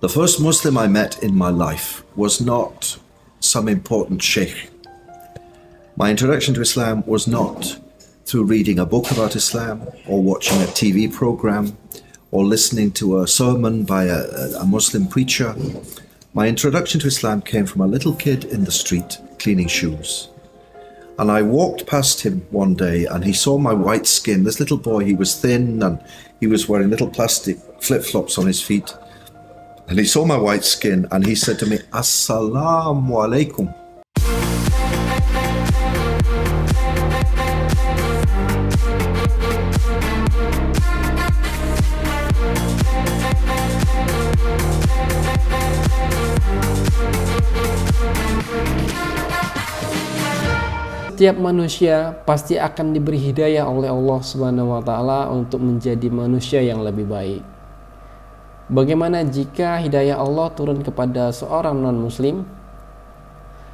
The first Muslim I met in my life was not some important sheikh. My introduction to Islam was not through reading a book about Islam or watching a TV program or listening to a sermon by a, a Muslim preacher. My introduction to Islam came from a little kid in the street cleaning shoes. And I walked past him one day and he saw my white skin. This little boy, he was thin and he was wearing little plastic flip flops on his feet. And he saw my white skin and he said to me, Assalamu alaikum. setiap manusia pasti akan diberi hidayah oleh Allah Subhanahu wa taala untuk menjadi manusia yang lebih baik. Bagaimana jika hidayah Allah turun kepada seorang non-muslim?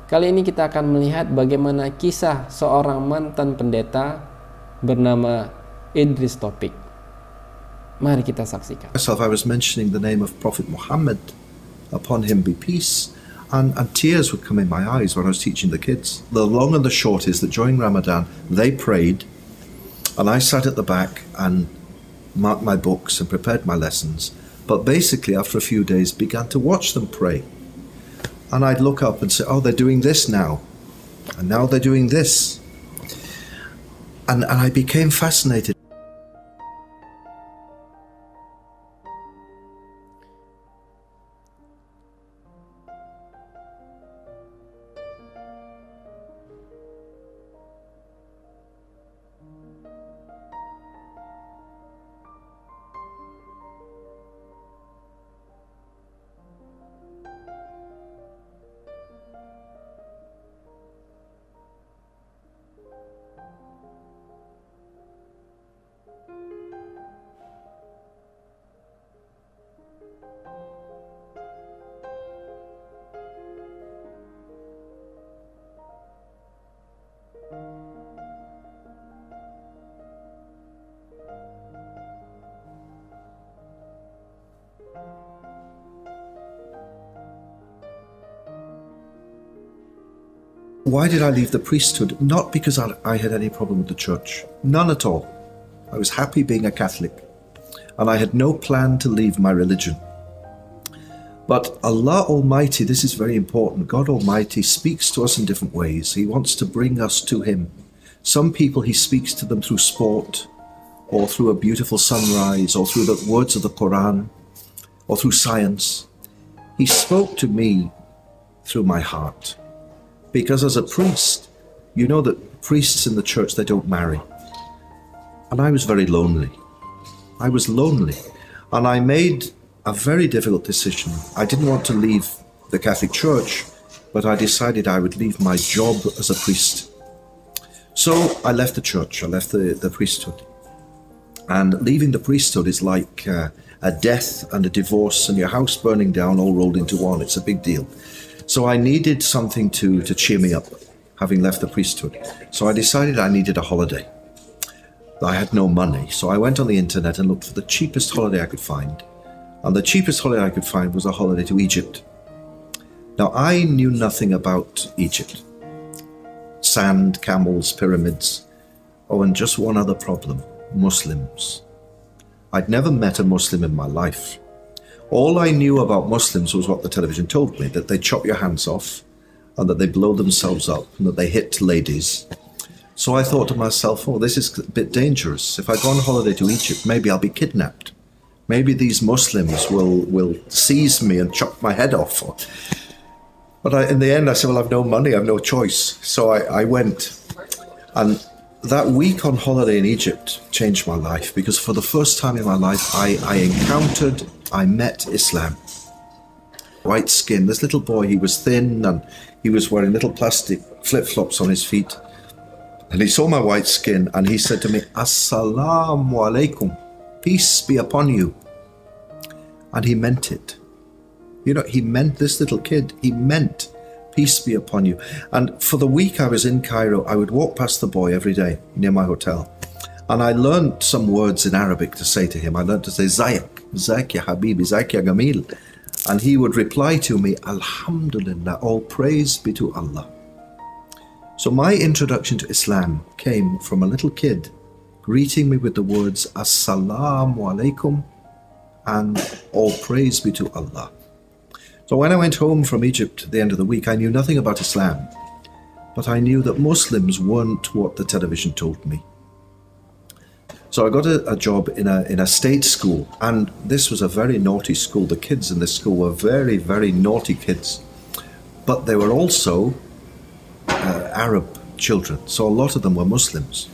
Kali ini kita akan melihat bagaimana kisah seorang mantan pendeta bernama Idris Topik. Mari kita saksikan. Myself, I was mentioning the name of Prophet Muhammad, upon him be peace, and, and tears would come in my eyes when I was teaching the kids. The long and the short is that during Ramadan, they prayed, and I sat at the back and marked my books and prepared my lessons. But basically, after a few days, began to watch them pray. And I'd look up and say, Oh, they're doing this now. And now they're doing this. And, and I became fascinated. Why did I leave the priesthood? Not because I, I had any problem with the church. None at all. I was happy being a Catholic. And I had no plan to leave my religion. But Allah Almighty, this is very important. God Almighty speaks to us in different ways. He wants to bring us to Him. Some people, He speaks to them through sport, or through a beautiful sunrise, or through the words of the Quran, or through science. He spoke to me through my heart. Because as a priest, you know that priests in the church, they don't marry. And I was very lonely. I was lonely. And I made a very difficult decision. I didn't want to leave the Catholic Church, but I decided I would leave my job as a priest. So I left the church, I left the, the priesthood. And leaving the priesthood is like uh, a death and a divorce and your house burning down all rolled into one. It's a big deal. So I needed something to, to cheer me up, having left the priesthood. So I decided I needed a holiday. I had no money, so I went on the internet and looked for the cheapest holiday I could find. And the cheapest holiday I could find was a holiday to Egypt. Now, I knew nothing about Egypt sand, camels, pyramids. Oh, and just one other problem Muslims. I'd never met a Muslim in my life. All I knew about Muslims was what the television told me that they chop your hands off and that they blow themselves up and that they hit ladies. So I thought to myself, oh, this is a bit dangerous. If I go on holiday to Egypt, maybe I'll be kidnapped. Maybe these Muslims will, will seize me and chop my head off. But I, in the end, I said, well, I've no money, I've no choice. So I, I went. And that week on holiday in Egypt changed my life because for the first time in my life, I, I encountered I met Islam. White skin, this little boy, he was thin and he was wearing little plastic flip flops on his feet. And he saw my white skin and he said to me, Assalamu alaikum, peace be upon you. And he meant it. You know, he meant this little kid, he meant peace be upon you. And for the week I was in Cairo, I would walk past the boy every day near my hotel. And I learned some words in Arabic to say to him. I learned to say Zayak, Zayak ya Habibi, Zayak Gamil. And he would reply to me, Alhamdulillah, all praise be to Allah. So my introduction to Islam came from a little kid greeting me with the words Assalamu alaikum and all praise be to Allah. So when I went home from Egypt at the end of the week, I knew nothing about Islam, but I knew that Muslims weren't what the television told me. So I got a, a, job in a in a state school, and this was a very naughty school. The kids in this school were very very naughty kids, but they were also uh, Arab children. So a lot of them were Muslims.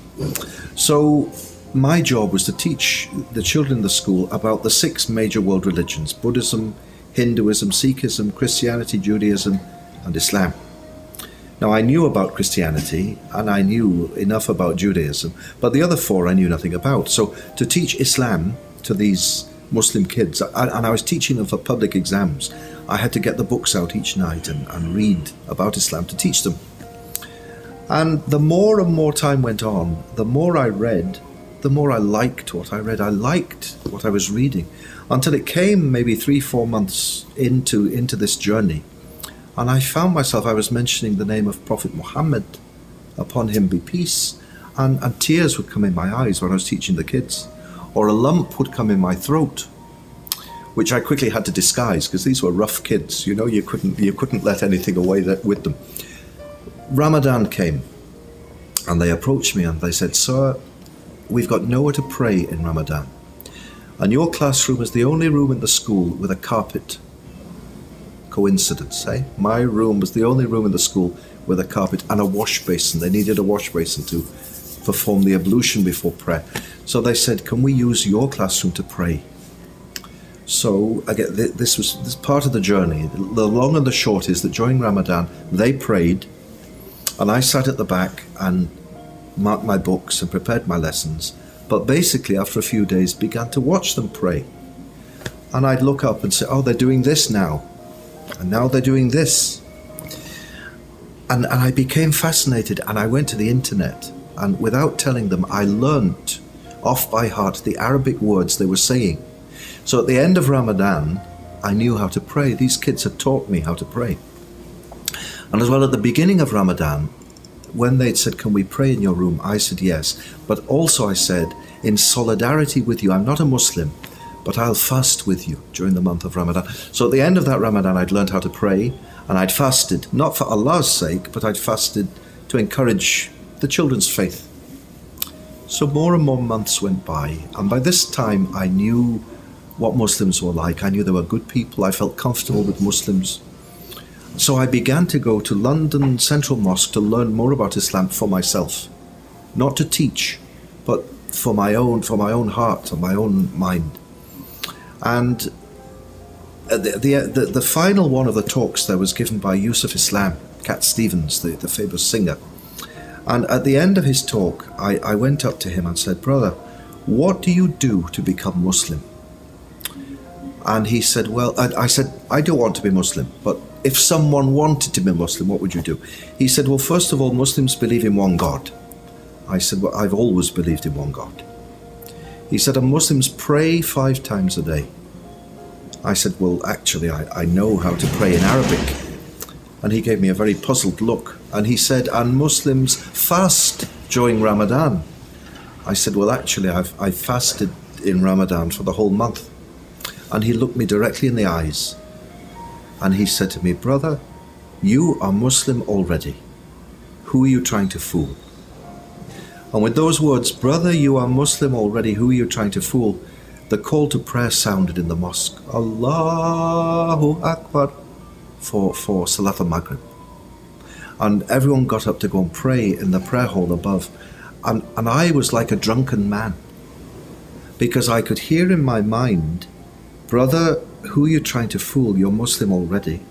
So my job was to teach the children in the school about the six major world religions: Buddhism, Hinduism, Sikhism, Christianity, Judaism, and Islam. Now, I knew about Christianity and I knew enough about Judaism, but the other four I knew nothing about. So, to teach Islam to these Muslim kids, and I was teaching them for public exams, I had to get the books out each night and, and read about Islam to teach them. And the more and more time went on, the more I read, the more I liked what I read. I liked what I was reading until it came maybe three, four months into, into this journey and I found myself, I was mentioning the name of Prophet Muhammad, upon him be peace, and, and tears would come in my eyes when I was teaching the kids, or a lump would come in my throat, which I quickly had to disguise because these were rough kids. You know, you couldn't you couldn't let anything away that, with them. Ramadan came, and they approached me and they said, "Sir, we've got nowhere to pray in Ramadan, and your classroom is the only room in the school with a carpet coincidence, eh? My room was the only room in the school with a carpet and a wash basin. They needed a wash basin to perform the ablution before prayer. So they said, Can we use your classroom to pray? So again, this was this part of the journey. The long and the short is that during Ramadan they prayed, and I sat at the back and marked my books and prepared my lessons. But basically, after a few days, began to watch them pray, and I'd look up and say, "Oh, they're doing this now," and now they're doing this. And, and I became fascinated and I went to the internet and without telling them, I learnt off by heart the Arabic words they were saying. So at the end of Ramadan, I knew how to pray. These kids had taught me how to pray. And as well at the beginning of Ramadan, when they'd said, Can we pray in your room? I said yes. But also I said, in solidarity with you, I'm not a Muslim, but I'll fast with you during the month of Ramadan. So at the end of that Ramadan, I'd learned how to pray and I'd fasted, not for Allah's sake, but I'd fasted to encourage the children's faith. So more and more months went by, and by this time I knew what Muslims were like. I knew they were good people, I felt comfortable with Muslims. So I began to go to London Central Mosque to learn more about Islam for myself. Not to teach, but for my own for my own heart and my own mind. And uh, the, the, the, the, final one of the talks there was given by Yusuf Islam, Cat Stevens, the, the famous singer. And at the end of his talk, I, I went up to him and said, Brother, what do you do to become Muslim? And he said, Well, I, I said, I don't want to be Muslim, but if someone wanted to be Muslim, what would you do? He said, Well, first of all, Muslims believe in one God. I said, Well, I've always believed in one God. He said, And Muslims pray five times a day. I said, Well, actually, I, I know how to pray in Arabic. And he gave me a very puzzled look. And he said, And Muslims fast during Ramadan. I said, Well, actually, I've, I've fasted in Ramadan for the whole month. And he looked me directly in the eyes. And he said to me, Brother, you are Muslim already. Who are you trying to fool? And with those words, Brother, you are Muslim already, who are you trying to fool? The call to prayer sounded in the mosque. Allahu Akbar for, for Salat al Maghrib. And everyone got up to go and pray in the prayer hall above. And, and I was like a drunken man. Because I could hear in my mind, Brother, who are you trying to fool? You're Muslim already.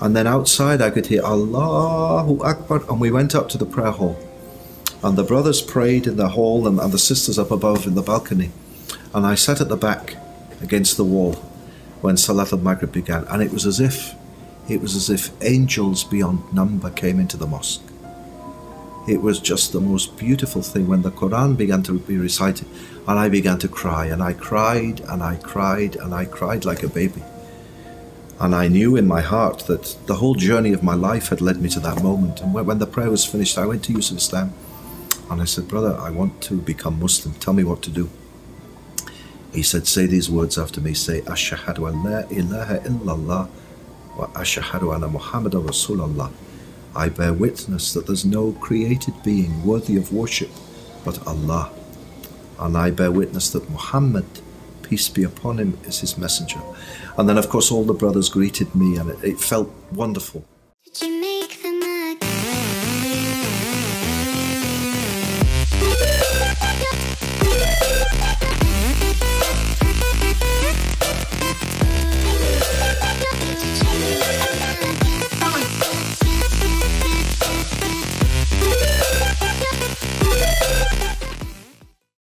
And then outside I could hear Allahu Akbar. And we went up to the prayer hall. And the brothers prayed in the hall and, and the sisters up above in the balcony. And I sat at the back against the wall when Salat al-Maghrib began. And it was as if, it was as if angels beyond number came into the mosque. It was just the most beautiful thing when the Quran began to be recited and I began to cry and I cried and I cried and I cried like a baby. And I knew in my heart that the whole journey of my life had led me to that moment. And when the prayer was finished, I went to Yusuf Islam and I said, Brother, I want to become Muslim. Tell me what to do. He said, Say these words after me. Say, Ashahadu an la ilaha illallah wa ashahadu anna Muhammadan Rasulallah. I bear witness that there's no created being worthy of worship but Allah. And I bear witness that Muhammad, peace be upon him, is his messenger. And then, of course, all the brothers greeted me, and it, it felt wonderful.